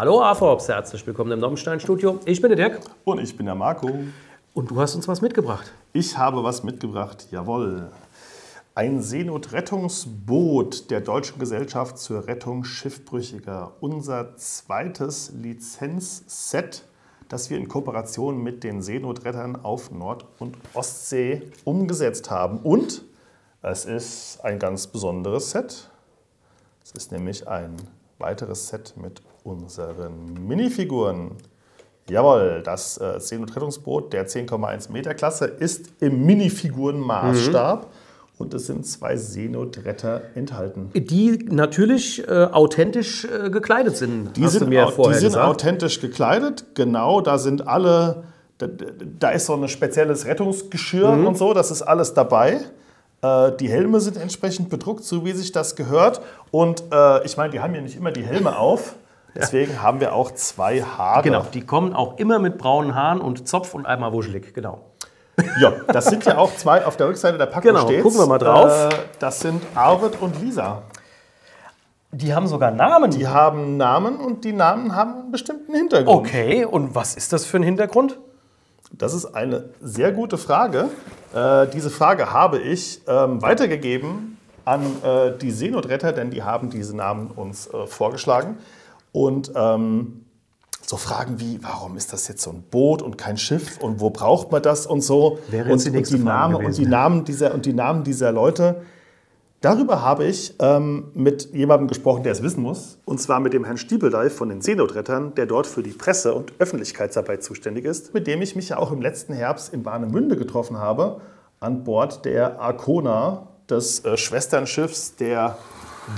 Hallo AFOPS, herzlich willkommen im Nommenstein-Studio. Ich bin der Dirk. Und ich bin der Marco. Und du hast uns was mitgebracht. Ich habe was mitgebracht, jawohl. Ein Seenotrettungsboot der Deutschen Gesellschaft zur Rettung Schiffbrüchiger. Unser zweites Lizenzset, das wir in Kooperation mit den Seenotrettern auf Nord- und Ostsee umgesetzt haben. Und es ist ein ganz besonderes Set. Es ist nämlich ein weiteres Set mit unseren Minifiguren. Jawohl, das äh, Seenotrettungsboot der 10,1 Meter Klasse ist im Minifigurenmaßstab. Mhm. Und es sind zwei Seenotretter enthalten. Die natürlich äh, authentisch äh, gekleidet sind. Die sind, mir die sind authentisch gekleidet, genau. Da sind alle, da, da ist so ein spezielles Rettungsgeschirr mhm. und so, das ist alles dabei. Äh, die Helme sind entsprechend bedruckt, so wie sich das gehört. Und äh, ich meine, die haben ja nicht immer die Helme auf. Deswegen ja. haben wir auch zwei Haare. Genau, die kommen auch immer mit braunen Haaren und Zopf und einmal wuschelig, genau. Ja, das sind ja auch zwei auf der Rückseite der Packung genau, steht's. gucken wir mal drauf. Äh, das sind Arvid und Lisa. Die haben sogar Namen. Die haben Namen und die Namen haben einen bestimmten Hintergrund. Okay, und was ist das für ein Hintergrund? Das ist eine sehr gute Frage. Äh, diese Frage habe ich ähm, weitergegeben an äh, die Seenotretter, denn die haben diese Namen uns äh, vorgeschlagen. Und ähm, so Fragen wie, warum ist das jetzt so ein Boot und kein Schiff und wo braucht man das und so. Wäre und, die und, die Namen, und, die Namen dieser, und die Namen dieser Leute. Darüber habe ich ähm, mit jemandem gesprochen, der es wissen muss, und zwar mit dem Herrn Stiebeldey von den Seenotrettern, der dort für die Presse- und Öffentlichkeitsarbeit zuständig ist, mit dem ich mich ja auch im letzten Herbst in Warnemünde getroffen habe, an Bord der Arcona, des äh, Schwesternschiffs der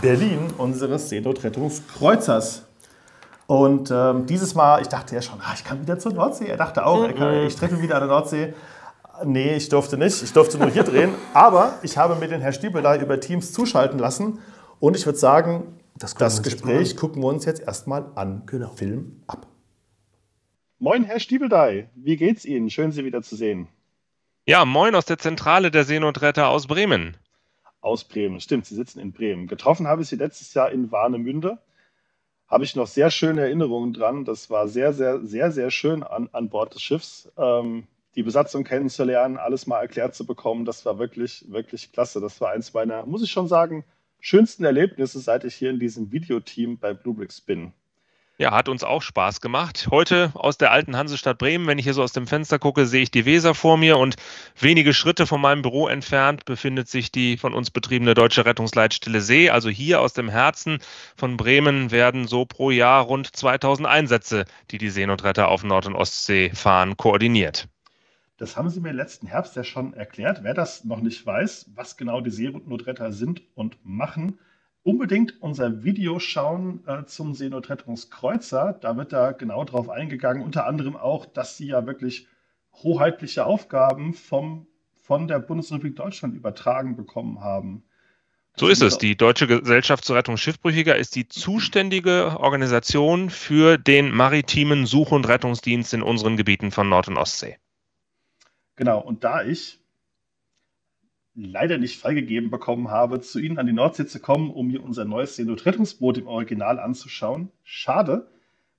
Berlin, unseres Seenotrettungskreuzers. Und ähm, dieses Mal, ich dachte ja schon, ah, ich kann wieder zur Nordsee. Er dachte auch, mhm. kann, ich treffe wieder an der Nordsee. Nee, ich durfte nicht. Ich durfte nur hier drehen. Aber ich habe mir den Herr Stiebelei über Teams zuschalten lassen. Und ich würde sagen, das, das Gespräch gucken wir uns jetzt erstmal an. Genau. Film ab. Moin, Herr Stiebeldei. Wie geht's Ihnen? Schön, Sie wieder zu sehen. Ja, moin aus der Zentrale der Seenotretter aus Bremen. Aus Bremen, stimmt. Sie sitzen in Bremen. Getroffen habe ich Sie letztes Jahr in Warnemünde habe ich noch sehr schöne Erinnerungen dran. Das war sehr, sehr, sehr, sehr schön an, an Bord des Schiffs. Ähm, die Besatzung kennenzulernen, alles mal erklärt zu bekommen, das war wirklich, wirklich klasse. Das war eins meiner, muss ich schon sagen, schönsten Erlebnisse, seit ich hier in diesem Videoteam bei Bluebricks bin. Ja, hat uns auch Spaß gemacht. Heute aus der alten Hansestadt Bremen, wenn ich hier so aus dem Fenster gucke, sehe ich die Weser vor mir und wenige Schritte von meinem Büro entfernt befindet sich die von uns betriebene Deutsche Rettungsleitstelle See. Also hier aus dem Herzen von Bremen werden so pro Jahr rund 2000 Einsätze, die die Seenotretter auf Nord- und Ostsee fahren, koordiniert. Das haben Sie mir letzten Herbst ja schon erklärt. Wer das noch nicht weiß, was genau die Seenotretter sind und machen, unbedingt unser Video schauen äh, zum Seenotrettungskreuzer. Da wird da genau drauf eingegangen, unter anderem auch, dass sie ja wirklich hoheitliche Aufgaben vom, von der Bundesrepublik Deutschland übertragen bekommen haben. So ist es. Die Deutsche Gesellschaft zur Rettung Schiffbrüchiger ist die zuständige Organisation für den maritimen Such- und Rettungsdienst in unseren Gebieten von Nord- und Ostsee. Genau, und da ich leider nicht freigegeben bekommen habe, zu Ihnen an die Nordsee zu kommen, um mir unser neues Seenotrettungsboot im Original anzuschauen. Schade.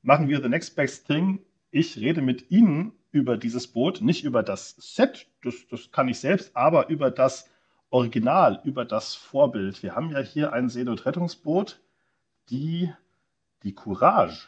Machen wir the next best thing. Ich rede mit Ihnen über dieses Boot, nicht über das Set, das, das kann ich selbst, aber über das Original, über das Vorbild. Wir haben ja hier ein Seenotrettungsboot, die, die Courage.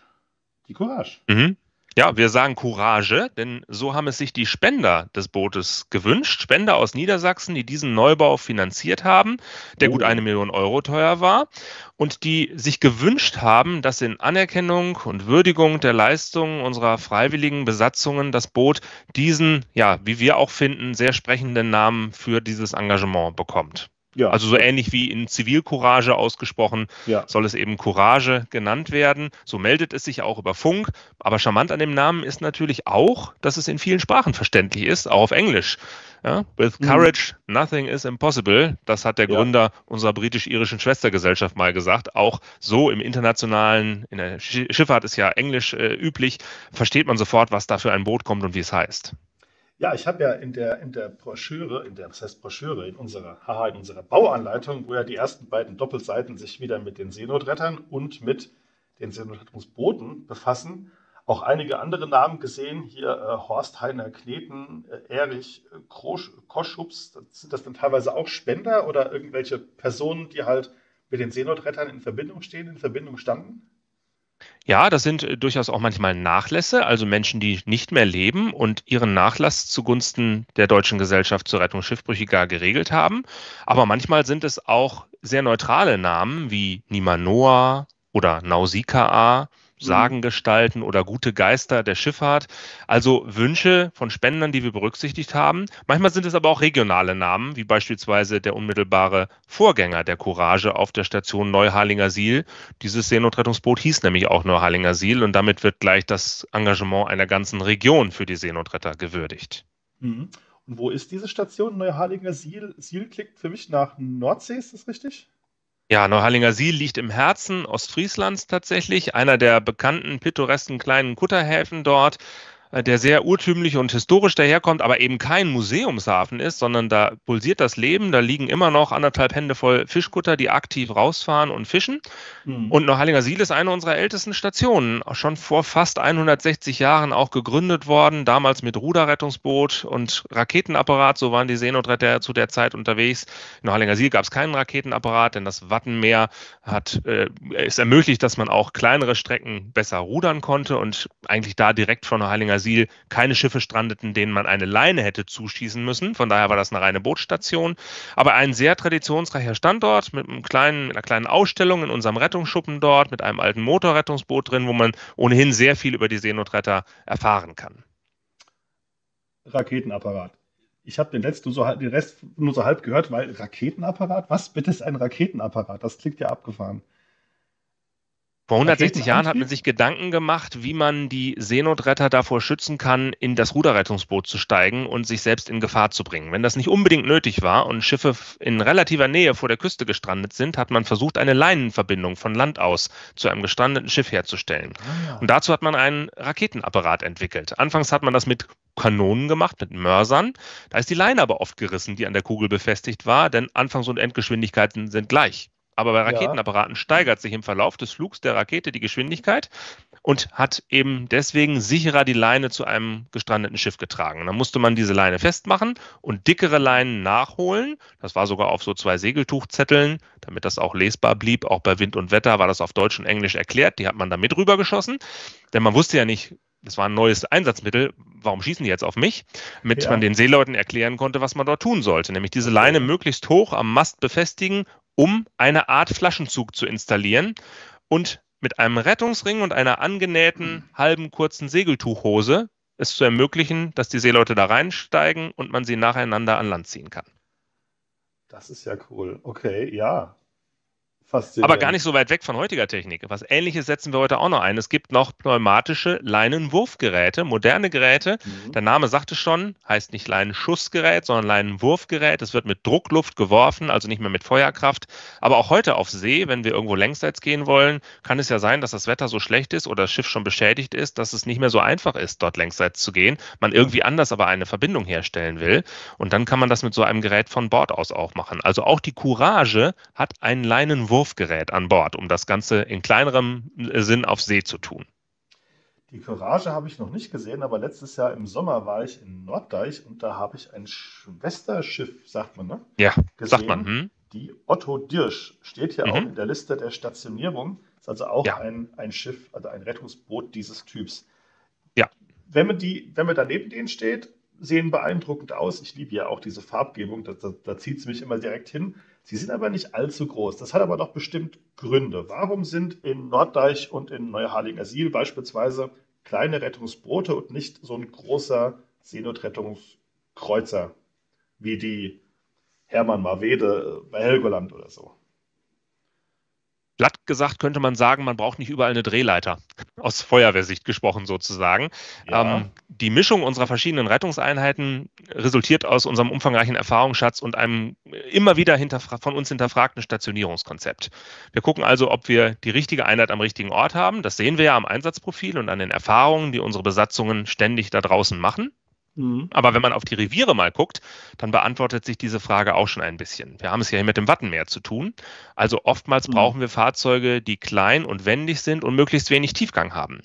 Die Courage. Mhm. Ja, wir sagen Courage, denn so haben es sich die Spender des Bootes gewünscht. Spender aus Niedersachsen, die diesen Neubau finanziert haben, der oh. gut eine Million Euro teuer war und die sich gewünscht haben, dass in Anerkennung und Würdigung der Leistungen unserer freiwilligen Besatzungen das Boot diesen, ja, wie wir auch finden, sehr sprechenden Namen für dieses Engagement bekommt. Ja. Also so ähnlich wie in Zivilcourage ausgesprochen, ja. soll es eben Courage genannt werden. So meldet es sich auch über Funk. Aber charmant an dem Namen ist natürlich auch, dass es in vielen Sprachen verständlich ist, auch auf Englisch. Ja? With mhm. courage, mhm. nothing is impossible. Das hat der Gründer unserer britisch-irischen Schwestergesellschaft mal gesagt. Auch so im internationalen, in der Schifffahrt ist ja Englisch äh, üblich, versteht man sofort, was da für ein Boot kommt und wie es heißt. Ja, ich habe ja in der, in der Broschüre, in der, das heißt Broschüre, in unserer, haha, in unserer Bauanleitung, wo ja die ersten beiden Doppelseiten sich wieder mit den Seenotrettern und mit den Seenotrettungsbooten befassen, auch einige andere Namen gesehen. Hier äh, Horst Heiner Kneten, äh, Erich äh, Koschups. Sind das dann teilweise auch Spender oder irgendwelche Personen, die halt mit den Seenotrettern in Verbindung stehen, in Verbindung standen? Ja, das sind äh, durchaus auch manchmal Nachlässe, also Menschen, die nicht mehr leben und ihren Nachlass zugunsten der Deutschen Gesellschaft zur Rettung Schiffbrüchiger geregelt haben. Aber manchmal sind es auch sehr neutrale Namen wie Nimanoa oder Nausikaa. Sagengestalten oder gute Geister der Schifffahrt. Also Wünsche von Spendern, die wir berücksichtigt haben. Manchmal sind es aber auch regionale Namen, wie beispielsweise der unmittelbare Vorgänger der Courage auf der Station Neuharlinger Siel. Dieses Seenotrettungsboot hieß nämlich auch Neuharlinger Siel und damit wird gleich das Engagement einer ganzen Region für die Seenotretter gewürdigt. Mhm. Und wo ist diese Station Neuharlinger Siel? Siel klickt für mich nach Nordsee, ist das richtig? Ja, Neuharlinger Siel liegt im Herzen Ostfrieslands tatsächlich, einer der bekannten pittoresken kleinen Kutterhäfen dort. Äh, der sehr urtümlich und historisch daherkommt, aber eben kein Museumshafen ist, sondern da pulsiert das Leben. Da liegen immer noch anderthalb Hände voll Fischkutter, die aktiv rausfahren und fischen. Mhm. Und Neuhallinger Siel ist eine unserer ältesten Stationen, schon vor fast 160 Jahren auch gegründet worden, damals mit Ruderrettungsboot und Raketenapparat. So waren die Seenotretter zu der Zeit unterwegs. In Neuhallinger Siel gab es keinen Raketenapparat, denn das Wattenmeer hat äh, es ermöglicht, dass man auch kleinere Strecken besser rudern konnte und eigentlich da direkt von Neuhallinger Brasil keine Schiffe strandeten, denen man eine Leine hätte zuschießen müssen. Von daher war das eine reine Bootstation. Aber ein sehr traditionsreicher Standort mit, einem kleinen, einer kleinen Ausstellung in unserem Rettungsschuppen dort, mit einem alten Motorrettungsboot drin, wo man ohnehin sehr viel über die Seenotretter erfahren kann. Raketenapparat. Ich habe den letzten so, den Rest nur so halb gehört, weil Raketenapparat? Was bitte ist ein Raketenapparat? Das klingt ja abgefahren. Vor 160 Jahren hat man sich Gedanken gemacht, wie man die Seenotretter davor schützen kann, in das Ruderrettungsboot zu steigen und sich selbst in Gefahr zu bringen. Wenn das nicht unbedingt nötig war und Schiffe in relativer Nähe vor der Küste gestrandet sind, hat man versucht, eine Leinenverbindung von Land aus zu einem gestrandeten Schiff herzustellen. Ah, Und dazu hat man einen Raketenapparat entwickelt. Anfangs hat man das mit Kanonen gemacht, mit Mörsern. Da ist die Leine aber oft gerissen, die an der Kugel befestigt war, denn Anfangs- und Endgeschwindigkeiten sind gleich. Aber bei Raketenapparaten ja. steigert sich im Verlauf des Flugs der Rakete die Geschwindigkeit und hat eben deswegen sicherer die Leine zu einem gestrandeten Schiff getragen. dann musste man diese Leine festmachen und dickere Leinen nachholen. Das war sogar auf so zwei Segeltuchzetteln, damit das auch lesbar blieb. Auch bei Wind und Wetter war das auf Deutsch und Englisch erklärt. Die hat man da mit rübergeschossen, denn man wusste ja nicht, das war ein neues Einsatzmittel, warum schießen die jetzt auf mich? Damit ja. man den Seeleuten erklären konnte, was man dort tun sollte, nämlich diese Leine möglichst hoch am Mast befestigen um eine Art Flaschenzug zu installieren und mit einem Rettungsring und einer angenähten halben kurzen Segeltuchhose es zu ermöglichen, dass die Seeleute da reinsteigen und man sie nacheinander an Land ziehen kann. Das ist ja cool. Okay, ja. Aber gar nicht so weit weg von heutiger Technik. Was ähnliches setzen wir heute auch noch ein. Es gibt noch pneumatische Leinenwurfgeräte, moderne Geräte. Mhm. Der Name sagte schon, heißt nicht Leinenschussgerät, sondern Leinenwurfgerät. Es wird mit Druckluft geworfen, also nicht mehr mit Feuerkraft. Aber auch heute auf See, wenn wir irgendwo längsseits gehen wollen, kann es ja sein, dass das Wetter so schlecht ist oder das Schiff schon beschädigt ist, dass es nicht mehr so einfach ist, dort längsseits zu gehen. Man irgendwie anders aber eine Verbindung herstellen will. Und dann kann man das mit so einem Gerät von Bord aus auch machen. Also auch die Courage hat einen Leinenwurf Wurfgerät an Bord, um das Ganze in kleinerem Sinn auf See zu tun. Die Courage habe ich noch nicht gesehen, aber letztes Jahr im Sommer war ich in Norddeich und da habe ich ein Schwesterschiff, sagt man, ne? Ja, gesehen. sagt man. Hm? Die Otto Dirsch steht hier mhm. auch in der Liste der Stationierung. Ist also auch ja. ein, ein Schiff, also ein Rettungsboot dieses Typs. Ja. Wenn man, die, wenn man da neben denen steht, sehen beeindruckend aus. Ich liebe ja auch diese Farbgebung, da, da, da zieht es mich immer direkt hin. Sie sind aber nicht allzu groß. Das hat aber doch bestimmt Gründe. Warum sind in Norddeich und in Neuharlinger Siel beispielsweise kleine Rettungsboote und nicht so ein großer Seenotrettungskreuzer wie die Hermann Marwede bei Helgoland oder so? Glatt gesagt könnte man sagen, man braucht nicht überall eine Drehleiter, aus Feuerwehrsicht gesprochen sozusagen. Ja. Ähm, die Mischung unserer verschiedenen Rettungseinheiten resultiert aus unserem umfangreichen Erfahrungsschatz und einem immer wieder von uns hinterfragten Stationierungskonzept. Wir gucken also, ob wir die richtige Einheit am richtigen Ort haben. Das sehen wir ja am Einsatzprofil und an den Erfahrungen, die unsere Besatzungen ständig da draußen machen. Mhm. Aber wenn man auf die Reviere mal guckt, dann beantwortet sich diese Frage auch schon ein bisschen. Wir haben es ja hier mit dem Wattenmeer zu tun. Also oftmals mhm. brauchen wir Fahrzeuge, die klein und wendig sind und möglichst wenig Tiefgang haben.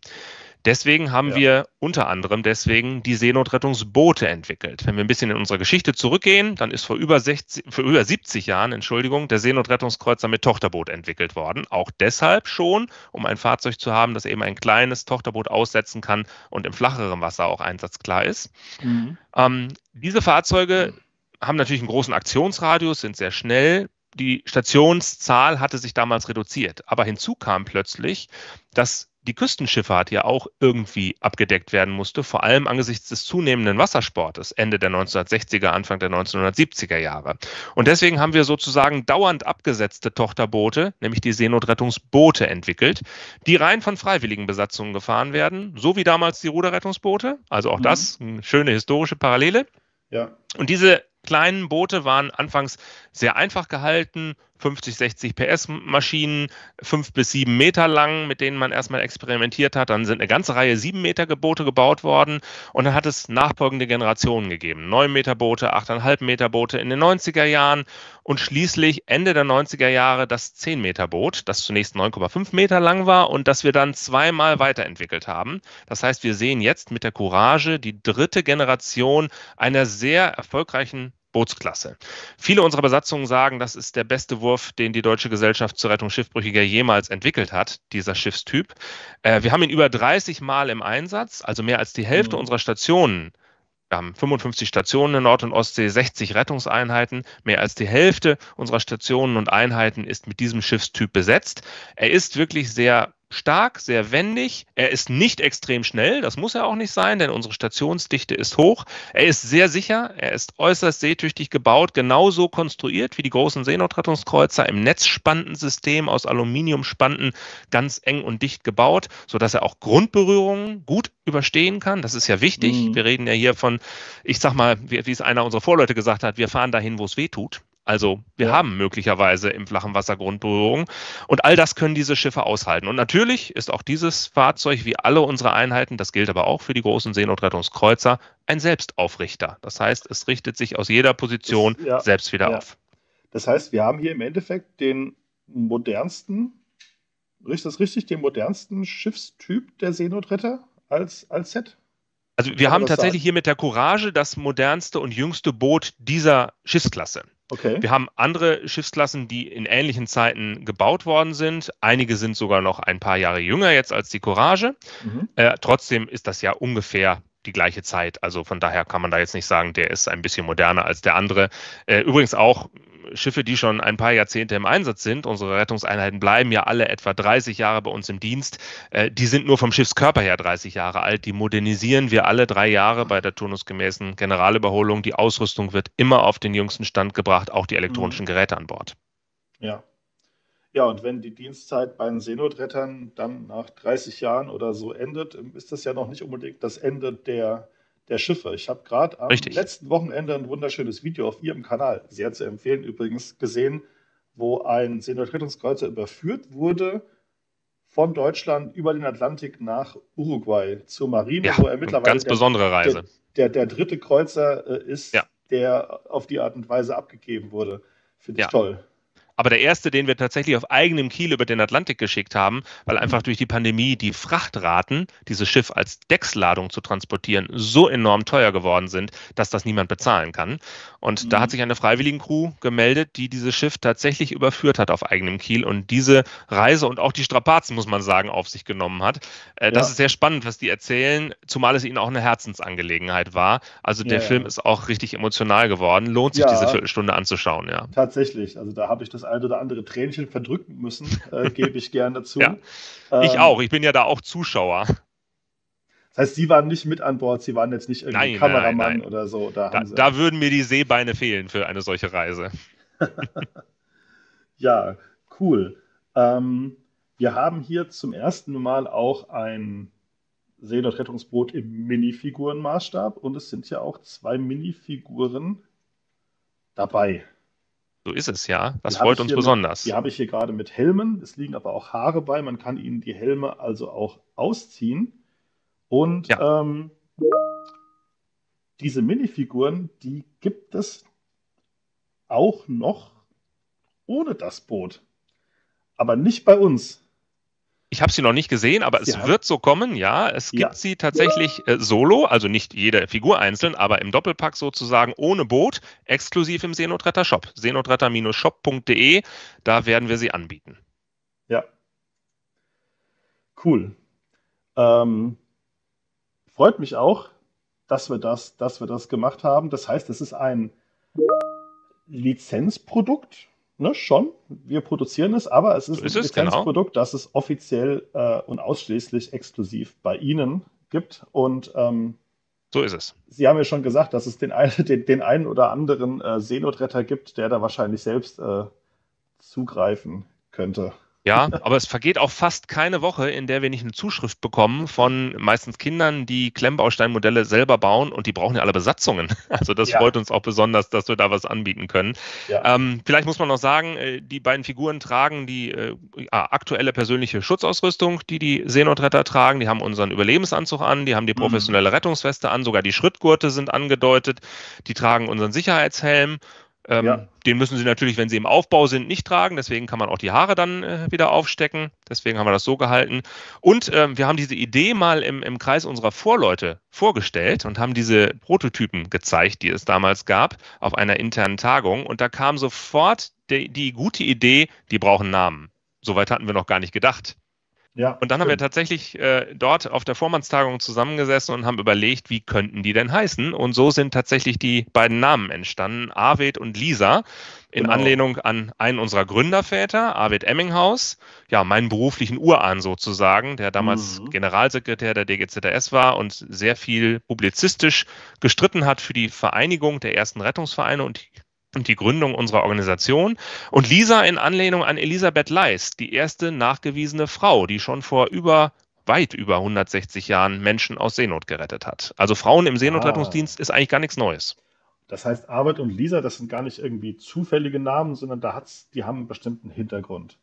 Deswegen haben ja. wir unter anderem deswegen die Seenotrettungsboote entwickelt. Wenn wir ein bisschen in unserer Geschichte zurückgehen, dann ist vor über, 60, vor über 70 Jahren, Entschuldigung, der Seenotrettungskreuzer mit Tochterboot entwickelt worden. Auch deshalb schon, um ein Fahrzeug zu haben, das eben ein kleines Tochterboot aussetzen kann und im flacheren Wasser auch einsatzklar ist. Mhm. Ähm, diese Fahrzeuge haben natürlich einen großen Aktionsradius, sind sehr schnell, die Stationszahl hatte sich damals reduziert. Aber hinzu kam plötzlich, dass die Küstenschifffahrt ja auch irgendwie abgedeckt werden musste, vor allem angesichts des zunehmenden Wassersportes Ende der 1960er, Anfang der 1970er Jahre. Und deswegen haben wir sozusagen dauernd abgesetzte Tochterboote, nämlich die Seenotrettungsboote entwickelt, die rein von freiwilligen Besatzungen gefahren werden, so wie damals die Ruderrettungsboote. Also auch mhm. das eine schöne historische Parallele. Ja. Und diese kleinen Boote waren anfangs sehr einfach gehalten, 50, 60 PS Maschinen, fünf bis sieben Meter lang, mit denen man erstmal experimentiert hat. Dann sind eine ganze Reihe sieben Meter Boote gebaut worden und dann hat es nachfolgende Generationen gegeben. Neun Meter Boote, achteinhalb Meter Boote in den 90er Jahren und schließlich Ende der 90er Jahre das 10 Meter Boot, das zunächst 9,5 Meter lang war und das wir dann zweimal weiterentwickelt haben. Das heißt, wir sehen jetzt mit der Courage die dritte Generation einer sehr erfolgreichen Bootsklasse. Viele unserer Besatzungen sagen, das ist der beste Wurf, den die Deutsche Gesellschaft zur Rettung Schiffbrüchiger jemals entwickelt hat, dieser Schiffstyp. Äh, wir haben ihn über 30 Mal im Einsatz, also mehr als die Hälfte mhm. unserer Stationen wir haben 55 Stationen in Nord- und Ostsee, 60 Rettungseinheiten. Mehr als die Hälfte unserer Stationen und Einheiten ist mit diesem Schiffstyp besetzt. Er ist wirklich sehr stark, sehr wendig. Er ist nicht extrem schnell, das muss er auch nicht sein, denn unsere Stationsdichte ist hoch. Er ist sehr sicher, er ist äußerst seetüchtig gebaut, genauso konstruiert wie die großen Seenotrettungskreuzer im Netzspandensystem aus Aluminiumspanden ganz eng und dicht gebaut, sodass er auch Grundberührungen gut überstehen kann. Das ist ja wichtig. Mhm. Wir reden ja hier von, ich sag mal, wie, wie es einer unserer Vorleute gesagt hat, wir fahren dahin, wo es weh tut. Also wir haben möglicherweise im flachen Wasser Grundberührung und all das können diese Schiffe aushalten. Und natürlich ist auch dieses Fahrzeug wie alle unsere Einheiten, das gilt aber auch für die großen Seenotrettungskreuzer, ein Selbstaufrichter. Das heißt, es richtet sich aus jeder Position das, ja, selbst wieder ja. auf. Das heißt, wir haben hier im Endeffekt den modernsten, ist das richtig, den modernsten Schiffstyp der Seenotretter als, als Set? Also wir haben tatsächlich sagen? hier mit der Courage das modernste und jüngste Boot dieser Schiffsklasse. Okay. Wir haben andere Schiffsklassen, die in ähnlichen Zeiten gebaut worden sind. Einige sind sogar noch ein paar Jahre jünger jetzt als die Courage. Mhm. Äh, trotzdem ist das ja ungefähr die gleiche Zeit. Also von daher kann man da jetzt nicht sagen, der ist ein bisschen moderner als der andere. Äh, übrigens auch Schiffe, die schon ein paar Jahrzehnte im Einsatz sind, unsere Rettungseinheiten bleiben ja alle etwa 30 Jahre bei uns im Dienst, äh, die sind nur vom Schiffskörper her 30 Jahre alt. Die modernisieren wir alle drei Jahre bei der turnusgemäßen Generalüberholung. Die Ausrüstung wird immer auf den jüngsten Stand gebracht, auch die elektronischen mhm. Geräte an Bord. Ja. Ja, und wenn die Dienstzeit bei den Seenotrettern dann nach 30 Jahren oder so endet, ist das ja noch nicht unbedingt das Ende der der Schiffe. Ich habe gerade am Richtig. letzten Wochenende ein wunderschönes Video auf Ihrem Kanal, sehr zu empfehlen übrigens, gesehen, wo ein Seenotrettungskreuzer überführt wurde von Deutschland über den Atlantik nach Uruguay zur Marine, ja, wo er mittlerweile ganz der, besondere Reise. Der, der, der dritte Kreuzer äh, ist, ja. der auf die Art und Weise abgegeben wurde. Finde ich ja. toll. Aber der erste, den wir tatsächlich auf eigenem Kiel über den Atlantik geschickt haben, weil einfach durch die Pandemie die Frachtraten, dieses Schiff als Decksladung zu transportieren, so enorm teuer geworden sind, dass das niemand bezahlen kann. Und mhm. da hat sich eine Freiwilligencrew gemeldet, die dieses Schiff tatsächlich überführt hat auf eigenem Kiel und diese Reise und auch die Strapazen, muss man sagen, auf sich genommen hat. Äh, das ja. ist sehr spannend, was die erzählen, zumal es ihnen auch eine Herzensangelegenheit war. Also der ja, Film ist auch richtig emotional geworden. Lohnt sich, diese Viertelstunde anzuschauen, ja. Tatsächlich. Also da habe ich das ein oder andere Tränchen verdrücken müssen, äh, gebe ich gerne zu. Ja, ich ähm, auch. Ich bin ja da auch Zuschauer. Heißt, Sie waren nicht mit an Bord, Sie waren jetzt nicht irgendwie nein, Kameramann nein, nein. oder so. Da, da, da, würden mir die Seebeine fehlen für eine solche Reise. ja, cool. Ähm, wir haben hier zum ersten Mal auch ein Seenotrettungsboot im Minifigurenmaßstab und es sind ja auch zwei Minifiguren dabei. So ist es ja. Das die freut uns besonders. Mit, die habe ich hier gerade mit Helmen. Es liegen aber auch Haare bei. Man kann ihnen die Helme also auch ausziehen. Und ja. ähm, diese Minifiguren, die gibt es auch noch ohne das Boot. Aber nicht bei uns. Ich habe sie noch nicht gesehen, aber es ja. wird so kommen, ja. Es gibt ja. sie tatsächlich äh, solo, also nicht jede Figur einzeln, aber im Doppelpack sozusagen ohne Boot, exklusiv im Seenotretter Shop. Seenotretter-shop.de, da werden wir sie anbieten. Ja. Cool. Ähm, freut mich auch, dass wir das, dass wir das gemacht haben. Das heißt, es ist ein Lizenzprodukt ne, schon. Wir produzieren es, aber es ist, ist ein es, genau. Lizenzprodukt, genau. das es offiziell äh, und ausschließlich exklusiv bei Ihnen gibt. Und ähm, so ist es. Sie haben ja schon gesagt, dass es den, den, den einen oder anderen äh, Seenotretter gibt, der da wahrscheinlich selbst äh, zugreifen könnte. Ja, aber es vergeht auch fast keine Woche, in der wir nicht eine Zuschrift bekommen von meistens Kindern, die Klemmbausteinmodelle selber bauen und die brauchen ja alle Besatzungen. Also das ja. freut uns auch besonders, dass wir da was anbieten können. Ja. Ähm, vielleicht muss man noch sagen, äh, die beiden Figuren tragen die äh, aktuelle persönliche Schutzausrüstung, die die Seenotretter tragen. Die haben unseren Überlebensanzug an, die haben die mhm. professionelle Rettungsweste an, sogar die Schrittgurte sind angedeutet, die tragen unseren Sicherheitshelm ähm, ja. Den müssen sie natürlich, wenn sie im Aufbau sind, nicht tragen. Deswegen kann man auch die Haare dann äh, wieder aufstecken. Deswegen haben wir das so gehalten. Und ähm, wir haben diese Idee mal im, im Kreis unserer Vorleute vorgestellt und haben diese Prototypen gezeigt, die es damals gab, auf einer internen Tagung. Und da kam sofort die, die gute Idee, die brauchen Namen. Soweit hatten wir noch gar nicht gedacht. Ja, und dann stimmt. haben wir tatsächlich äh, dort auf der Vormannstagung zusammengesessen und haben überlegt, wie könnten die denn heißen? Und so sind tatsächlich die beiden Namen entstanden, Arvid und Lisa, in genau. Anlehnung an einen unserer Gründerväter, Arvid Emminghaus, ja, meinen beruflichen Urahn sozusagen, der damals mhm. Generalsekretär der DGZS war und sehr viel publizistisch gestritten hat für die Vereinigung der ersten Rettungsvereine und und die Gründung unserer Organisation. Und Lisa in Anlehnung an Elisabeth Leis, die erste nachgewiesene Frau, die schon vor über weit über 160 Jahren Menschen aus Seenot gerettet hat. Also Frauen im Seenotrettungsdienst ah. ist eigentlich gar nichts Neues. Das heißt, Arbeit und Lisa, das sind gar nicht irgendwie zufällige Namen, sondern da hat's, die haben einen bestimmten Hintergrund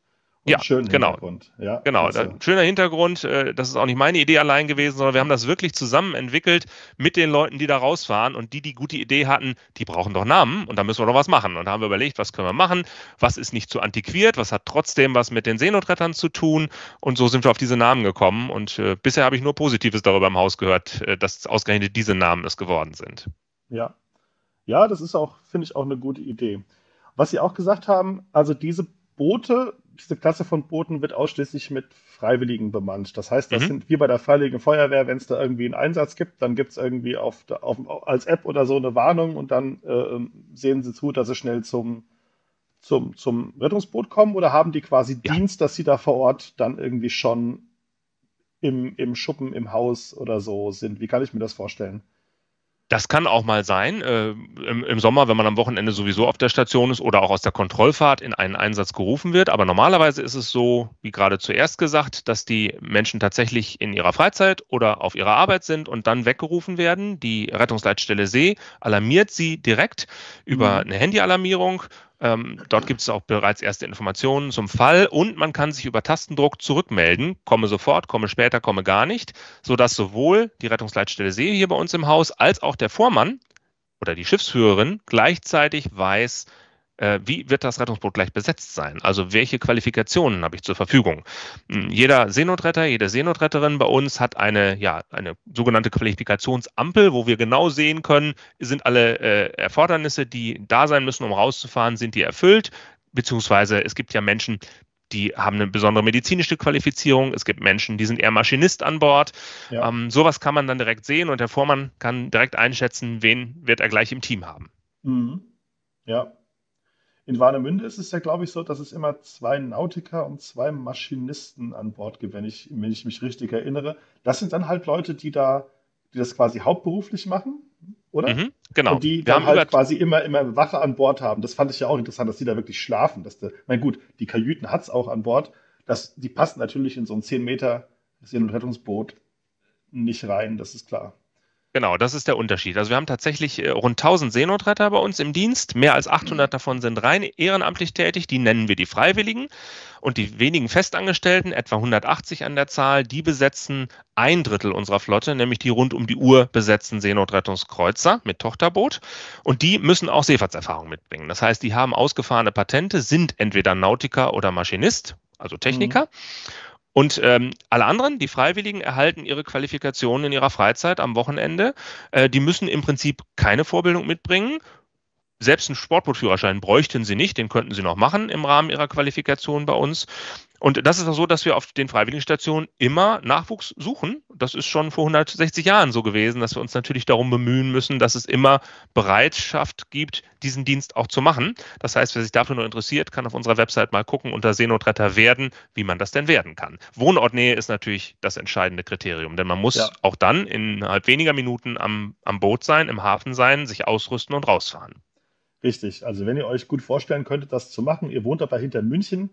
ja, schönen genau. Hintergrund. Ja, genau, also. schöner Hintergrund. Äh, das ist auch nicht meine Idee allein gewesen, sondern wir haben das wirklich zusammen entwickelt mit den Leuten, die da rausfahren und die, die gute Idee hatten, die brauchen doch Namen und da müssen wir doch was machen. Und da haben wir überlegt, was können wir machen, was ist nicht zu antiquiert, was hat trotzdem was mit den Seenotrettern zu tun und so sind wir auf diese Namen gekommen und äh, bisher habe ich nur Positives darüber im Haus gehört, äh, dass ausgerechnet diese Namen es geworden sind. Ja, ja, das ist auch, finde ich, auch eine gute Idee. Was Sie auch gesagt haben, also diese Boote diese Klasse von Booten wird ausschließlich mit Freiwilligen bemannt. Das heißt, das mhm. sind wie bei der Freiwilligen Feuerwehr, wenn es da irgendwie einen Einsatz gibt, dann gibt es irgendwie auf, auf, als App oder so eine Warnung und dann äh, sehen sie zu, dass sie schnell zum, zum, zum Rettungsboot kommen oder haben die quasi ja. Dienst, dass sie da vor Ort dann irgendwie schon im, im Schuppen, im Haus oder so sind? Wie kann ich mir das vorstellen? Das kann auch mal sein, äh, im, im, Sommer, wenn man am Wochenende sowieso auf der Station ist oder auch aus der Kontrollfahrt in einen Einsatz gerufen wird. Aber normalerweise ist es so, wie gerade zuerst gesagt, dass die Menschen tatsächlich in ihrer Freizeit oder auf ihrer Arbeit sind und dann weggerufen werden. Die Rettungsleitstelle See alarmiert sie direkt über mhm. eine Handyalarmierung ähm, dort gibt es auch bereits erste Informationen zum Fall und man kann sich über Tastendruck zurückmelden, komme sofort, komme später, komme gar nicht, sodass sowohl die Rettungsleitstelle See hier bei uns im Haus als auch der Vormann oder die Schiffsführerin gleichzeitig weiß, wie wird das Rettungsboot gleich besetzt sein? Also welche Qualifikationen habe ich zur Verfügung? Hm, jeder Seenotretter, jede Seenotretterin bei uns hat eine, ja, eine sogenannte Qualifikationsampel, wo wir genau sehen können, sind alle äh, Erfordernisse, die da sein müssen, um rauszufahren, sind die erfüllt? Beziehungsweise es gibt ja Menschen, die haben eine besondere medizinische Qualifizierung. Es gibt Menschen, die sind eher Maschinist an Bord. Ja. Ähm, sowas kann man dann direkt sehen und der Vormann kann direkt einschätzen, wen wird er gleich im Team haben. Mhm. Ja, in Warnemünde ist es ja, glaube ich, so, dass es immer zwei Nautiker und zwei Maschinisten an Bord gibt, wenn ich, wenn ich mich richtig erinnere. Das sind dann halt Leute, die da, die das quasi hauptberuflich machen, oder? Mhm, genau. Und die dann halt quasi immer, immer Wache an Bord haben. Das fand ich ja auch interessant, dass die da wirklich schlafen. Dass der, mein gut, die Kajüten hat es auch an Bord. Das, die passen natürlich in so ein 10 Meter Seen- und Rettungsboot nicht rein, das ist klar. Genau, das ist der Unterschied. Also wir haben tatsächlich äh, rund 1000 Seenotretter bei uns im Dienst. Mehr als 800 davon sind rein ehrenamtlich tätig. Die nennen wir die Freiwilligen. Und die wenigen Festangestellten, etwa 180 an der Zahl, die besetzen ein Drittel unserer Flotte, nämlich die rund um die Uhr besetzten Seenotrettungskreuzer mit Tochterboot. Und die müssen auch Seefahrtserfahrung mitbringen. Das heißt, die haben ausgefahrene Patente, sind entweder Nautiker oder Maschinist, also Techniker. Mhm. Und ähm, alle anderen, die Freiwilligen, erhalten ihre Qualifikationen in ihrer Freizeit am Wochenende. Äh, die müssen im Prinzip keine Vorbildung mitbringen selbst einen Sportbootführerschein bräuchten sie nicht, den könnten sie noch machen im Rahmen ihrer Qualifikation bei uns. Und das ist auch so, dass wir auf den Freiwilligenstationen immer Nachwuchs suchen. Das ist schon vor 160 Jahren so gewesen, dass wir uns natürlich darum bemühen müssen, dass es immer Bereitschaft gibt, diesen Dienst auch zu machen. Das heißt, wer sich dafür nur interessiert, kann auf unserer Website mal gucken unter Seenotretter werden, wie man das denn werden kann. Wohnortnähe ist natürlich das entscheidende Kriterium, denn man muss ja. auch dann innerhalb weniger Minuten am, am Boot sein, im Hafen sein, sich ausrüsten und rausfahren. Richtig. Also wenn ihr euch gut vorstellen könntet, das zu machen, ihr wohnt aber hinter München,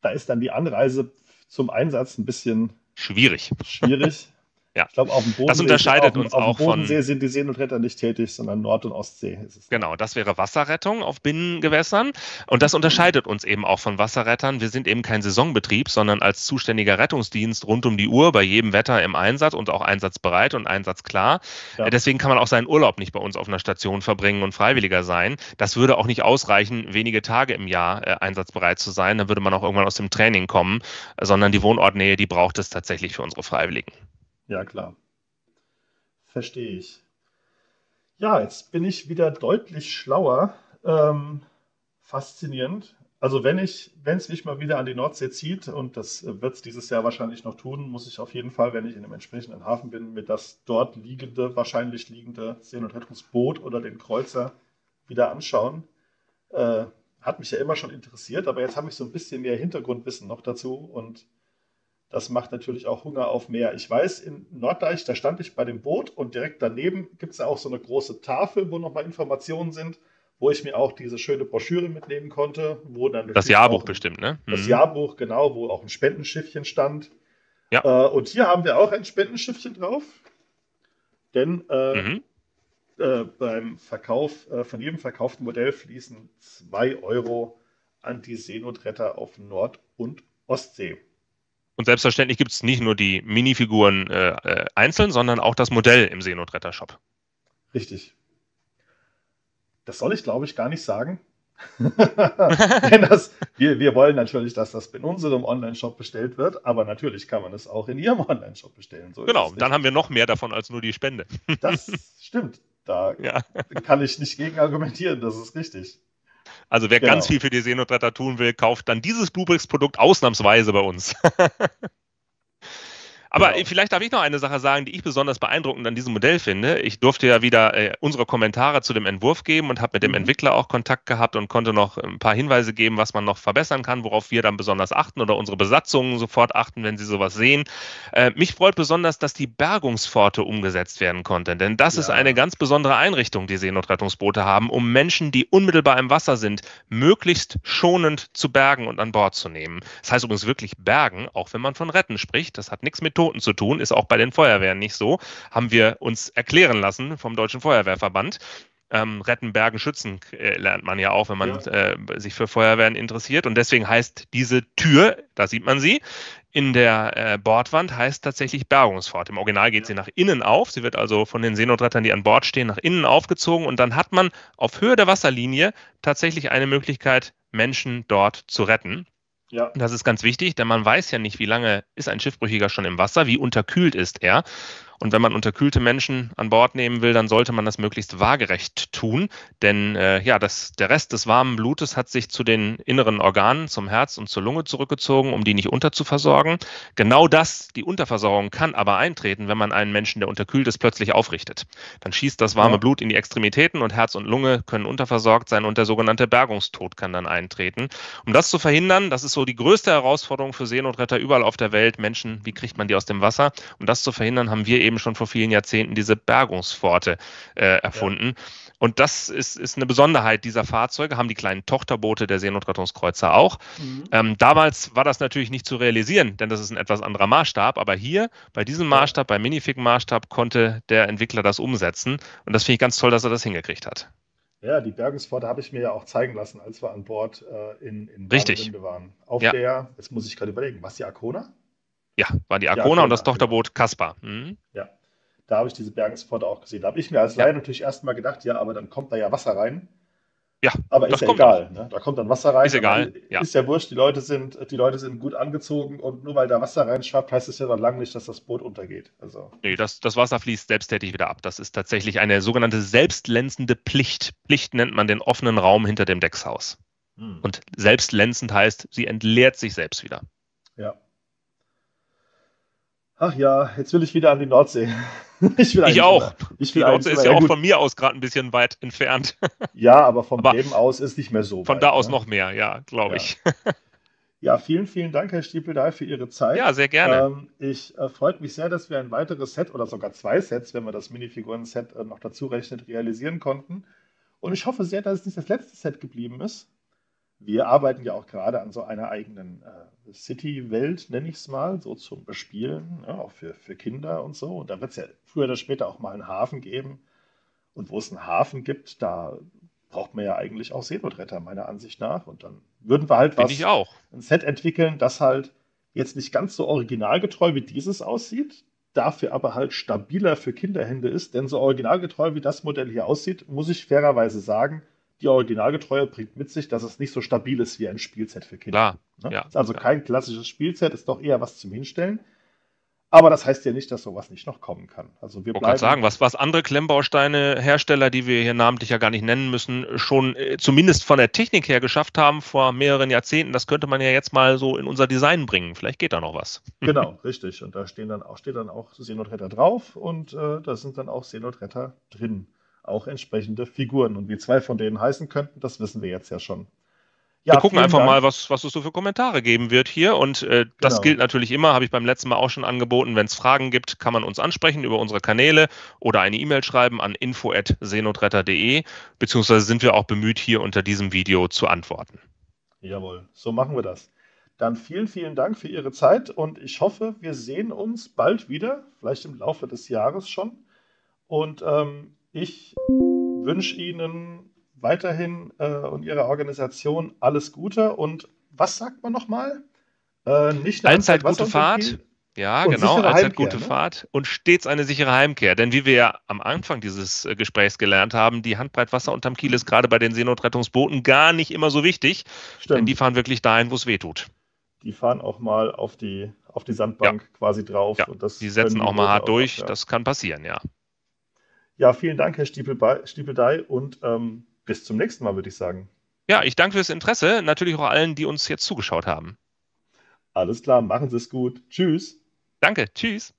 da ist dann die Anreise zum Einsatz ein bisschen schwierig. Schwierig. Ja. Ich glaube, auf dem Bodensee, das unterscheidet uns auf, auch dem Bodensee von, sind die Seenotretter nicht tätig, sondern Nord- und Ostsee ist es. Genau, das wäre Wasserrettung auf Binnengewässern. Und das unterscheidet uns eben auch von Wasserrettern. Wir sind eben kein Saisonbetrieb, sondern als zuständiger Rettungsdienst rund um die Uhr bei jedem Wetter im Einsatz und auch einsatzbereit und einsatzklar. Ja. Deswegen kann man auch seinen Urlaub nicht bei uns auf einer Station verbringen und Freiwilliger sein. Das würde auch nicht ausreichen, wenige Tage im Jahr äh, einsatzbereit zu sein. Dann würde man auch irgendwann aus dem Training kommen, sondern die Wohnortnähe, die braucht es tatsächlich für unsere Freiwilligen. Ja, klar. Verstehe ich. Ja, jetzt bin ich wieder deutlich schlauer. Ähm, faszinierend. Also wenn ich, wenn es mich mal wieder an die Nordsee zieht, und das wird es dieses Jahr wahrscheinlich noch tun, muss ich auf jeden Fall, wenn ich in dem entsprechenden Hafen bin, mir das dort liegende, wahrscheinlich liegende Seen- und Rettungsboot oder den Kreuzer wieder anschauen. Äh, hat mich ja immer schon interessiert, aber jetzt habe ich so ein bisschen mehr Hintergrundwissen noch dazu und das macht natürlich auch Hunger auf mehr. Ich weiß, in Norddeich, da stand ich bei dem Boot und direkt daneben gibt es ja auch so eine große Tafel, wo nochmal Informationen sind, wo ich mir auch diese schöne Broschüre mitnehmen konnte. Wo dann das Jahrbuch bestimmt, ne? Das mhm. Jahrbuch, genau, wo auch ein Spendenschiffchen stand. Ja. Äh, und hier haben wir auch ein Spendenschiffchen drauf. Denn äh, mhm. äh, beim Verkauf, äh, von jedem verkauften Modell fließen 2 Euro an die Seenotretter auf Nord- und Ostsee. Und selbstverständlich gibt es nicht nur die Minifiguren äh, äh, einzeln, sondern auch das Modell im Seenotretter-Shop. Richtig. Das soll ich, glaube ich, gar nicht sagen. das, wir, wir wollen natürlich, dass das in unserem Online-Shop bestellt wird, aber natürlich kann man es auch in Ihrem Online-Shop bestellen. So genau, dann haben wir noch mehr davon als nur die Spende. das stimmt. Da ja. kann ich nicht gegen argumentieren, das ist richtig. Also wer genau. ganz viel für die Seenotretter tun will, kauft dann dieses Bluebricks-Produkt ausnahmsweise bei uns. Aber genau. vielleicht darf ich noch eine Sache sagen, die ich besonders beeindruckend an diesem Modell finde. Ich durfte ja wieder äh, unsere Kommentare zu dem Entwurf geben und habe mit dem mhm. Entwickler auch Kontakt gehabt und konnte noch ein paar Hinweise geben, was man noch verbessern kann, worauf wir dann besonders achten oder unsere Besatzungen sofort achten, wenn sie sowas sehen. Äh, mich freut besonders, dass die Bergungspforte umgesetzt werden konnte, denn das ja. ist eine ganz besondere Einrichtung, die Seenotrettungsboote haben, um Menschen, die unmittelbar im Wasser sind, möglichst schonend zu bergen und an Bord zu nehmen. Das heißt übrigens wirklich bergen, auch wenn man von retten spricht. Das hat nichts mit Tod Piloten zu tun, ist auch bei den Feuerwehren nicht so, haben wir uns erklären lassen vom Deutschen Feuerwehrverband. Ähm, Retten, Bergen, Schützen äh, lernt man ja auch, wenn man ja. äh, sich für Feuerwehren interessiert. Und deswegen heißt diese Tür, da sieht man sie, in der äh, Bordwand heißt tatsächlich Bergungsfahrt. Im Original geht ja. sie nach innen auf. Sie wird also von den Seenotrettern, die an Bord stehen, nach innen aufgezogen. Und dann hat man auf Höhe der Wasserlinie tatsächlich eine Möglichkeit, Menschen dort zu retten. Ja. Das ist ganz wichtig, denn man weiß ja nicht, wie lange ist ein Schiffbrüchiger schon im Wasser, wie unterkühlt ist er. Und wenn man unterkühlte Menschen an Bord nehmen will, dann sollte man das möglichst waagerecht tun. Denn äh, ja, das, der Rest des warmen Blutes hat sich zu den inneren Organen, zum Herz und zur Lunge zurückgezogen, um die nicht unterzuversorgen. Genau das, die Unterversorgung kann aber eintreten, wenn man einen Menschen, der unterkühlt ist, plötzlich aufrichtet. Dann schießt das warme. Blut in die Extremitäten und Herz und Lunge können unterversorgt sein und der sogenannte Bergungstod kann dann eintreten. Um das zu verhindern, das ist so die größte Herausforderung für Seenotretter überall auf der Welt. Menschen, wie kriegt man die aus dem Wasser? Um das zu verhindern, haben wir eben schon vor vielen Jahrzehnten diese Bergungspforte äh, erfunden. Ja. Und das ist, ist eine Besonderheit dieser Fahrzeuge, haben die kleinen Tochterboote der Seenotrettungskreuzer auch. Mhm. Ähm, damals war das natürlich nicht zu realisieren, denn das ist ein etwas anderer Maßstab. Aber hier, bei diesem Maßstab, beim Minifig-Maßstab, konnte der Entwickler das umsetzen. Und das finde ich ganz toll, dass er das hingekriegt hat. Ja, die Bergungspforte habe ich mir ja auch zeigen lassen, als wir an Bord äh, in, in Richtig. waren. Auf ja. der, jetzt muss ich gerade überlegen, was die Arkona? Ja, war die Arkona, Arkona und das Tochterboot Kaspar. Mhm. Ja, da habe ich diese Bergungspforte auch gesehen. Da habe ich mir als Laie natürlich erstmal gedacht, ja, aber dann kommt da ja Wasser rein. Ja, aber ist ja egal. Ne? Da kommt dann Wasser rein. Ist egal. Ja. Ist ja wurscht, die Leute, sind, die Leute sind gut angezogen und nur weil da Wasser reinschwappt, heißt es ja dann lange nicht, dass das Boot untergeht. Also. Nee, das, das Wasser fließt selbsttätig wieder ab. Das ist tatsächlich eine sogenannte selbstlenzende Pflicht. Pflicht nennt man den offenen Raum hinter dem Deckshaus. Hm. Und selbstlenzend heißt, sie entleert sich selbst wieder. Ja. Ach ja, jetzt will ich wieder an die Nordsee. Ich, will ich auch. Ich will die Nordsee ist ja auch von mir aus gerade ein bisschen weit entfernt. Ja, aber vom aber Leben aus ist nicht mehr so. Von weit, da aus ne? noch mehr, ja, glaube ja. ich. Ja, vielen, vielen Dank, Herr Stiepeldahl, für Ihre Zeit. Ja, sehr gerne. Ähm, ich äh, freut mich sehr, dass wir ein weiteres Set oder sogar zwei Sets, wenn wir das Minifiguren-Set äh, noch dazu rechnet, realisieren konnten. Und ich hoffe sehr, dass es nicht das letzte Set geblieben ist. Wir arbeiten ja auch gerade an so einer eigenen äh, City-Welt, nenne ich es mal, so zum Bespielen, ja, auch für, für Kinder und so. Und da wird es ja früher oder später auch mal einen Hafen geben. Und wo es einen Hafen gibt, da braucht man ja eigentlich auch Seenotretter, meiner Ansicht nach. Und dann würden wir halt was, ein Set entwickeln, das halt jetzt nicht ganz so originalgetreu wie dieses aussieht, dafür aber halt stabiler für Kinderhände ist. Denn so originalgetreu wie das Modell hier aussieht, muss ich fairerweise sagen, die Originalgetreue bringt mit sich, dass es nicht so stabil ist wie ein Spielset für Kinder. Klar. Ne? Ja, ist also ja. kein klassisches Spielset, ist doch eher was zum Hinstellen. Aber das heißt ja nicht, dass sowas nicht noch kommen kann. Also wir ich bleiben sagen, was, was andere Klemmbausteine-Hersteller, die wir hier namentlich ja gar nicht nennen müssen, schon äh, zumindest von der Technik her geschafft haben vor mehreren Jahrzehnten, das könnte man ja jetzt mal so in unser Design bringen. Vielleicht geht da noch was. Genau, richtig. Und da stehen dann auch, steht dann auch Seenotretter drauf und äh, da sind dann auch Seenotretter drin auch entsprechende Figuren. Und wie zwei von denen heißen könnten, das wissen wir jetzt ja schon. Ja, wir gucken einfach Dank. mal, was, was es so für Kommentare geben wird hier. Und äh, das genau. gilt natürlich immer, habe ich beim letzten Mal auch schon angeboten. Wenn es Fragen gibt, kann man uns ansprechen über unsere Kanäle oder eine E-Mail schreiben an info.seenotretter.de, beziehungsweise sind wir auch bemüht, hier unter diesem Video zu antworten. Jawohl, so machen wir das. Dann vielen, vielen Dank für Ihre Zeit und ich hoffe, wir sehen uns bald wieder, vielleicht im Laufe des Jahres schon. Und ähm, ich wünsche Ihnen weiterhin äh, und Ihrer Organisation alles Gute und was sagt man nochmal? Äh, nicht Allzeit gute Fahrt. Ja, und genau, allzeit gute ne? Fahrt und stets eine sichere Heimkehr. Denn wie wir ja am Anfang dieses äh, Gesprächs gelernt haben, die Handbreit Wasser unterm Kiel ist gerade bei den Seenotrettungsbooten gar nicht immer so wichtig. Stimmt. Denn die fahren wirklich dahin, wo es weh tut. Die fahren auch mal auf die, auf die Sandbank ja. quasi drauf. Ja. die setzen auch mal hart durch. Auch, ja. Das kann passieren, ja. Ja, vielen Dank, Herr Stiepeldei, und ähm, bis zum nächsten Mal, würde ich sagen. Ja, ich danke fürs Interesse. Natürlich auch allen, die uns jetzt zugeschaut haben. Alles klar, machen Sie es gut. Tschüss. Danke, tschüss.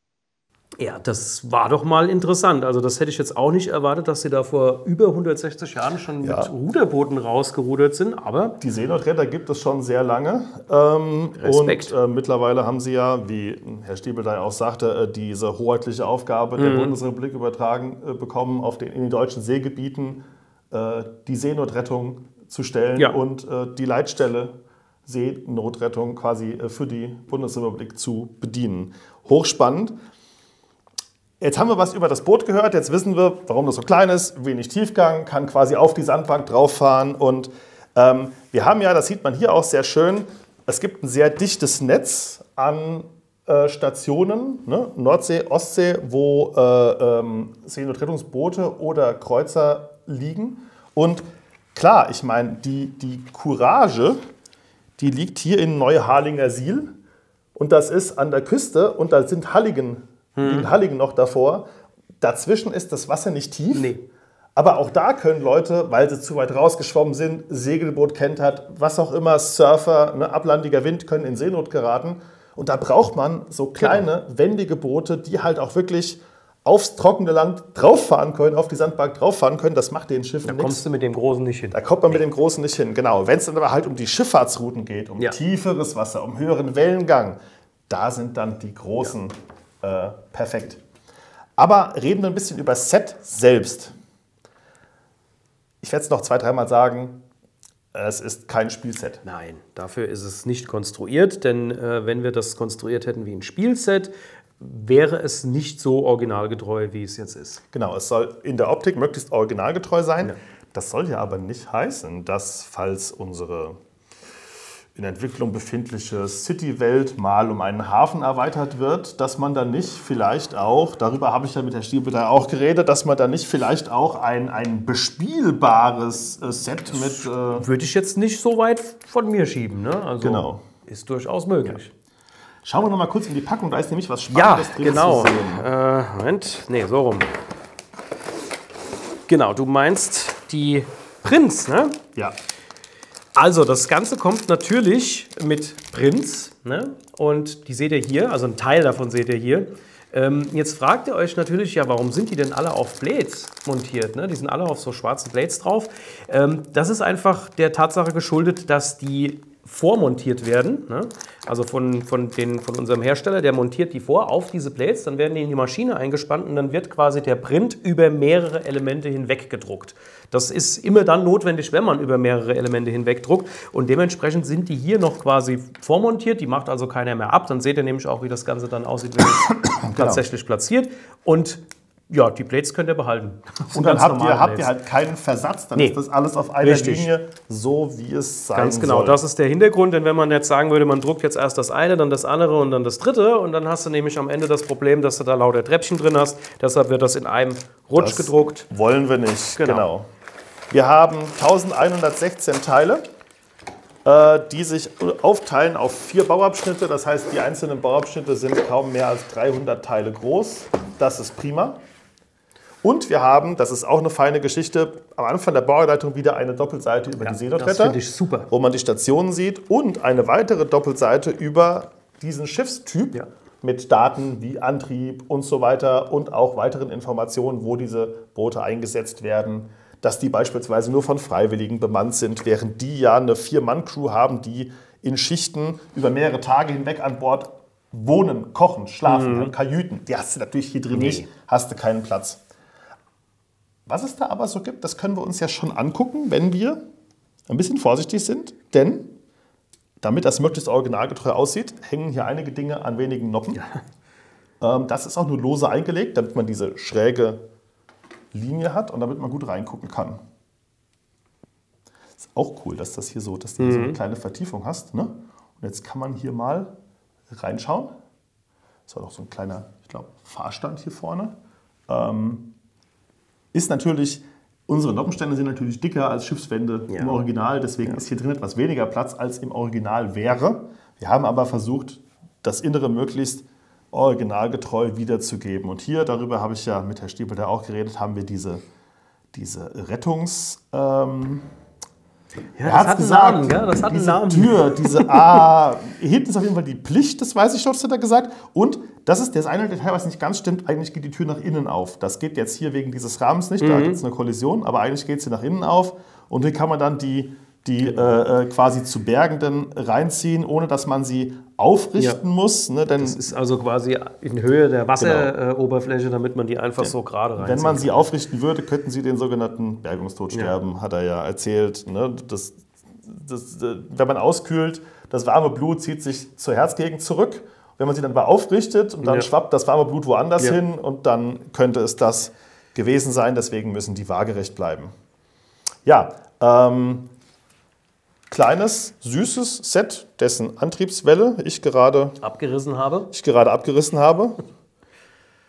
Ja, das war doch mal interessant. Also das hätte ich jetzt auch nicht erwartet, dass sie da vor über 160 Jahren schon ja. mit Ruderbooten rausgerudert sind. Aber die Seenotretter gibt es schon sehr lange. Ähm, Respekt. Und äh, mittlerweile haben sie ja, wie Herr Stiebeldein auch sagte, äh, diese hoheitliche Aufgabe mhm. der Bundesrepublik übertragen äh, bekommen, auf den, in den deutschen Seegebieten äh, die Seenotrettung zu stellen ja. und äh, die Leitstelle Seenotrettung quasi äh, für die Bundesrepublik zu bedienen. Hochspannend. Jetzt haben wir was über das Boot gehört, jetzt wissen wir, warum das so klein ist, wenig Tiefgang, kann quasi auf die Sandbank drauf fahren und ähm, wir haben ja, das sieht man hier auch sehr schön, es gibt ein sehr dichtes Netz an äh, Stationen, ne? Nordsee, Ostsee, wo äh, ähm, Seenotrettungsboote oder Kreuzer liegen. Und klar, ich meine, die, die Courage, die liegt hier in Neuharlinger Siel. Und das ist an der Küste und da sind Halligen hm. liegen Halligen noch davor. Dazwischen ist das Wasser nicht tief. Nee. Aber auch da können Leute, weil sie zu weit rausgeschwommen sind, Segelboot kennt hat, was auch immer, Surfer, ne, ablandiger Wind, können in Seenot geraten. Und da braucht man so kleine, genau. wendige Boote, die halt auch wirklich aufs trockene Land drauffahren können, auf die Sandbank drauffahren können. Das macht den Schiffen nichts. Da kommst du mit dem Großen nicht hin. Da kommt man mit dem Großen nicht hin, genau. Wenn es dann aber halt um die Schifffahrtsrouten geht, um ja. tieferes Wasser, um höheren Wellengang, da sind dann die großen äh, perfekt. Aber reden wir ein bisschen über das Set selbst. Ich werde es noch zwei, dreimal sagen. Es ist kein Spielset. Nein, dafür ist es nicht konstruiert, denn äh, wenn wir das konstruiert hätten wie ein Spielset, wäre es nicht so originalgetreu, wie es jetzt ist. Genau, es soll in der Optik möglichst originalgetreu sein. Ja. Das soll ja aber nicht heißen, dass falls unsere in Entwicklung befindliche City-Welt mal um einen Hafen erweitert wird, dass man dann nicht vielleicht auch, darüber habe ich ja mit Herrn Stiebel auch geredet, dass man dann nicht vielleicht auch ein, ein bespielbares äh, Set mit... Äh Würde ich jetzt nicht so weit von mir schieben. Ne? Also genau. Ist durchaus möglich. Ja. Schauen wir noch mal kurz in die Packung, da ist nämlich was Spannendes ja, drin genau. zu sehen. Äh, Moment, nee, so rum. Genau, du meinst die Prinz, ne? Ja. Also, das Ganze kommt natürlich mit Prinz. Ne? Und die seht ihr hier, also ein Teil davon seht ihr hier. Ähm, jetzt fragt ihr euch natürlich, ja, warum sind die denn alle auf Blades montiert? Ne? Die sind alle auf so schwarzen Blades drauf. Ähm, das ist einfach der Tatsache geschuldet, dass die vormontiert werden. Ne? Also von, von, den, von unserem Hersteller, der montiert die vor auf diese Plates, dann werden die in die Maschine eingespannt und dann wird quasi der Print über mehrere Elemente hinweg gedruckt. Das ist immer dann notwendig, wenn man über mehrere Elemente hinweg druckt und dementsprechend sind die hier noch quasi vormontiert, die macht also keiner mehr ab. Dann seht ihr nämlich auch, wie das Ganze dann aussieht, wenn es genau. tatsächlich platziert. Und ja, die Plates könnt ihr behalten. Und dann habt ihr, habt ihr halt keinen Versatz, dann nee. ist das alles auf einer Richtig. Linie, so wie es sein Ganz genau, soll. das ist der Hintergrund, denn wenn man jetzt sagen würde, man druckt jetzt erst das eine, dann das andere und dann das dritte und dann hast du nämlich am Ende das Problem, dass du da lauter Treppchen drin hast, deshalb wird das in einem Rutsch das gedruckt. wollen wir nicht, genau. genau. Wir haben 1116 Teile äh, die sich aufteilen auf vier Bauabschnitte. Das heißt, die einzelnen Bauabschnitte sind kaum mehr als 300 Teile groß. Das ist prima. Und wir haben, das ist auch eine feine Geschichte, am Anfang der Bauanleitung wieder eine Doppelseite über ja, die Seenotretter, wo man die Stationen sieht und eine weitere Doppelseite über diesen Schiffstyp ja. mit Daten wie Antrieb und so weiter und auch weiteren Informationen, wo diese Boote eingesetzt werden, dass die beispielsweise nur von Freiwilligen bemannt sind, während die ja eine Vier-Mann-Crew haben, die in Schichten über mehrere Tage hinweg an Bord wohnen, kochen, schlafen, mhm. Kajüten. Die hast du natürlich hier drin nee. nicht, hast du keinen Platz. Was es da aber so gibt, das können wir uns ja schon angucken, wenn wir ein bisschen vorsichtig sind, denn damit das möglichst originalgetreu aussieht, hängen hier einige Dinge an wenigen Noppen. Ja. Ähm, das ist auch nur lose eingelegt, damit man diese schräge Linie hat und damit man gut reingucken kann. Ist auch cool, dass das hier so, dass du mhm. so eine mhm. kleine Vertiefung hast. Ne? Und jetzt kann man hier mal reinschauen. Das war doch so ein kleiner, ich glaube, Fahrstand hier vorne. Ähm, ist natürlich, unsere Noppenstände sind natürlich dicker als Schiffswände ja. im Original, deswegen ja. ist hier drin etwas weniger Platz, als im Original wäre. Wir haben aber versucht, das Innere möglichst originalgetreu wiederzugeben. Und hier, darüber habe ich ja mit Herrn Stiebel auch geredet, haben wir diese, diese Rettungs... Ähm, ja, er hat gesagt, Namen, ja, das hat diese Namen. Tür, diese Ah, hinten ist auf jeden Fall die Pflicht, das weiß ich schon, das hat er gesagt. Und das ist das eine Detail, was nicht ganz stimmt. Eigentlich geht die Tür nach innen auf. Das geht jetzt hier wegen dieses Rahmens nicht, mhm. da gibt es eine Kollision, aber eigentlich geht sie nach innen auf. Und hier kann man dann die, die äh, äh, quasi zu Bergenden reinziehen, ohne dass man sie aufrichten ja. muss. Ne? Denn das ist also quasi in Höhe der Wasseroberfläche, genau. damit man die einfach ja. so gerade reinzieht. Wenn man sie aufrichten würde, könnten sie den sogenannten Bergungstod sterben, ja. hat er ja erzählt. Ne? Das, das, wenn man auskühlt, das warme Blut zieht sich zur Herzgegend zurück. Wenn man sie dann mal aufrichtet und dann schwappt das warme Blut woanders hin und dann könnte es das gewesen sein. Deswegen müssen die waagerecht bleiben. Ja, ähm, kleines, süßes Set, dessen Antriebswelle ich gerade abgerissen habe. Ich gerade abgerissen habe.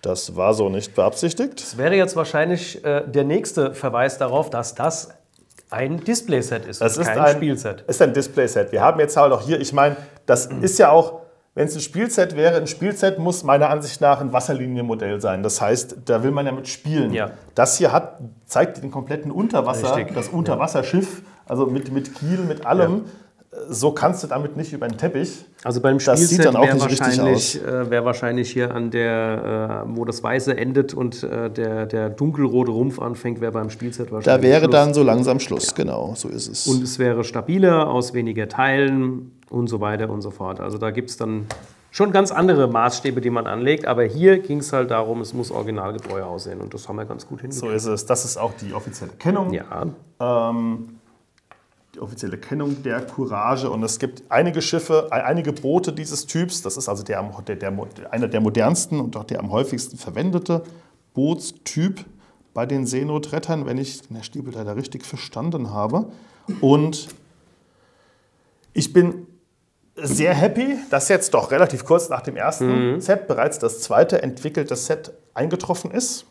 Das war so nicht beabsichtigt. Das wäre jetzt wahrscheinlich äh, der nächste Verweis darauf, dass das ein Displayset ist, das ist kein ein, Spielset. ist ein Displayset. Wir haben jetzt halt auch hier, ich meine, das ist ja auch, wenn es ein Spielset wäre, ein Spielset muss meiner Ansicht nach ein Wasserlinienmodell sein. Das heißt, da will man ja mit spielen. Ja. Das hier hat, zeigt den kompletten Unterwasser, Richtig. das Unterwasserschiff also mit, mit Kiel, mit allem. Ja. So kannst du damit nicht über den Teppich. Also beim Spielset wäre wahrscheinlich, äh, wär wahrscheinlich hier an der, äh, wo das Weiße endet und äh, der, der dunkelrote Rumpf anfängt, wäre beim Spielset wahrscheinlich Da wäre Schluss. dann so langsam Schluss, ja. genau, so ist es. Und es wäre stabiler, aus weniger Teilen und so weiter und so fort. Also da gibt es dann schon ganz andere Maßstäbe, die man anlegt. Aber hier ging es halt darum, es muss originalgetreu aussehen. Und das haben wir ganz gut So hingekriegt. ist es. Das ist auch die offizielle Kennung. Ja, ähm, die offizielle Kennung der Courage. Und es gibt einige Schiffe, einige Boote dieses Typs. Das ist also der, der, der, einer der modernsten und auch der am häufigsten verwendete Bootstyp bei den Seenotrettern, wenn ich den Herr Stiebel da richtig verstanden habe. Und ich bin sehr happy, dass jetzt doch relativ kurz nach dem ersten Set bereits das zweite entwickelte Set eingetroffen ist.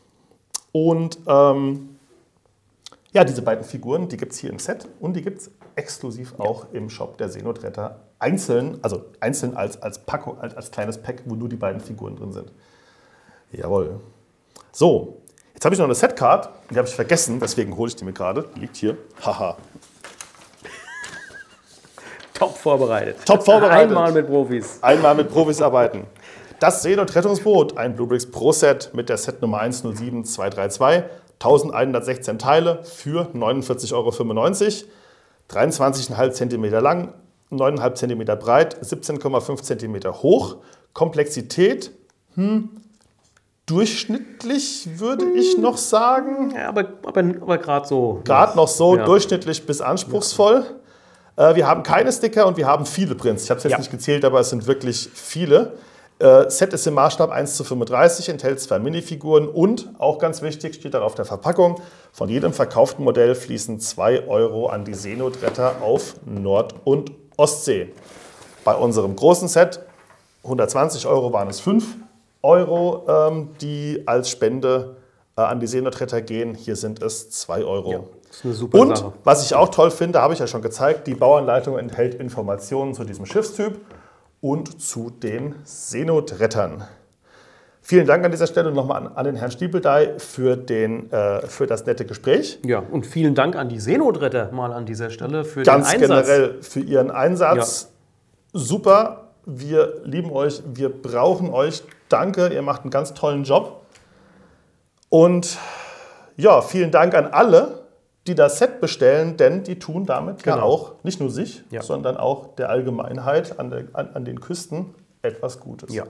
Und ähm, ja, diese beiden Figuren, die gibt es hier im Set und die gibt es exklusiv auch im Shop der Seenotretter einzeln, also einzeln als, als, Packung, als, als kleines Pack, wo nur die beiden Figuren drin sind. Jawohl. So, jetzt habe ich noch eine Setcard, die habe ich vergessen, deswegen hole ich die mir gerade. Die liegt hier. Haha. Top vorbereitet. Top vorbereitet. Einmal mit Profis. Einmal mit Profis arbeiten. Das Seenotrettungsboot, ein Bluebricks Pro Set mit der Setnummer 107232, 1116 Teile für 49,95 Euro. 23,5 cm lang, 9,5 cm breit, 17,5 cm hoch. Komplexität, hm, durchschnittlich würde ich noch sagen. Ja, aber, aber, aber gerade so. Gerade noch so Ja. durchschnittlich bis anspruchsvoll. Äh, wir haben keine Sticker und wir haben viele Prints. Ich habe es jetzt Ja. nicht gezählt, aber es sind wirklich viele. Äh, Set ist im Maßstab 1 zu 35, enthält zwei Minifiguren und, auch ganz wichtig, steht da auf der Verpackung, von jedem verkauften Modell fließen 2 Euro an die Seenotretter auf Nord- und Ostsee. Bei unserem großen Set, 120 Euro waren es 5 Euro, ähm, die als Spende äh, an die Seenotretter gehen. Hier sind es 2 Euro. Das ist eine super Und Sache. was ich auch toll finde, habe ich ja schon gezeigt, die Bauanleitung enthält Informationen zu diesem Schiffstyp und zu den Seenotrettern. Vielen Dank an dieser Stelle nochmal an, an den Herrn Stiebeldey für, den, äh, für das nette Gespräch. Ja, und vielen Dank an die Seenotretter mal an dieser Stelle für Ganz den Einsatz. generell für Ihren Einsatz. Super, wir lieben euch, wir brauchen euch. Danke, ihr macht einen ganz tollen Job. Und ja, vielen Dank an alle, die das Set bestellen, denn die tun damit ja Genau. auch nicht nur sich, Ja. sondern auch der Allgemeinheit an, der, an, an den Küsten etwas Gutes. Ja,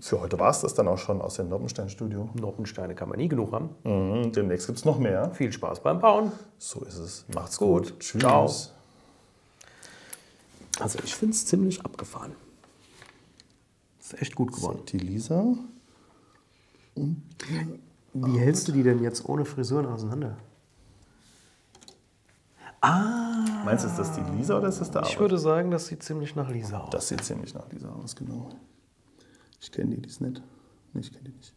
Für heute war es das dann auch schon aus dem Noppenstein-Studio. Noppensteine kann man nie genug haben. Mhm, demnächst gibt es noch mehr. Viel Spaß beim Bauen. So ist es. Macht's Gut. gut. Tschüss. Ciao. Also ich finde es ziemlich abgefahren. Ist echt gut geworden. Die Lisa. Wie hältst du die denn jetzt ohne Frisuren auseinander? Meinst du, ist das die Lisa oder ist das der Ich Arbeit? würde sagen, das sieht ziemlich nach Lisa aus. Das sieht ziemlich nach Lisa aus, genau. Ich kenne die, die ist nett. Nee, ich kenne die nicht.